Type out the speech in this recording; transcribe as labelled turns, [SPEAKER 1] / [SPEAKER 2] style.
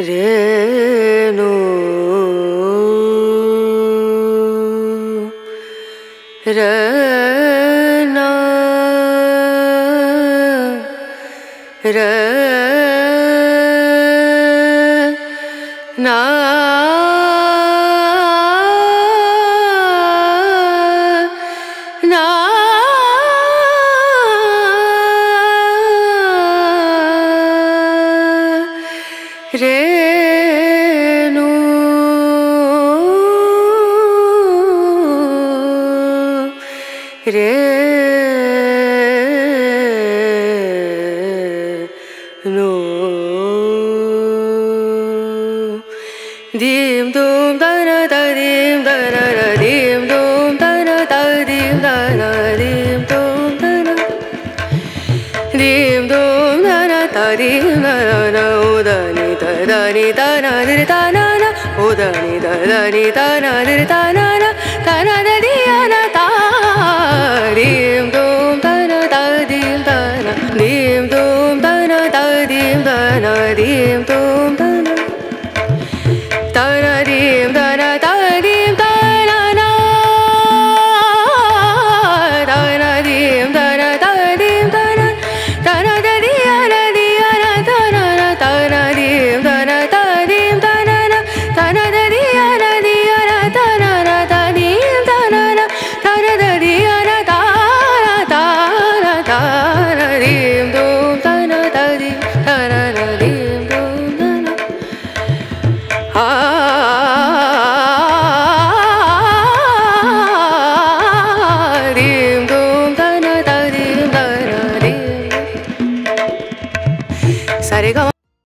[SPEAKER 1] രേണു. രന ര നാ Renu, Renu, dim dum da ra da dim da ra ra dim dum da ra da dim da ra dim dum da ra dim dum da ra da dim da ra ra da तदनी तनादिर ताना उदनी ददानी तनादिर ताना तनादी अनता rim धूम तनदी तानीम ोम तनता दीम दन दीम धूम सारे गाँव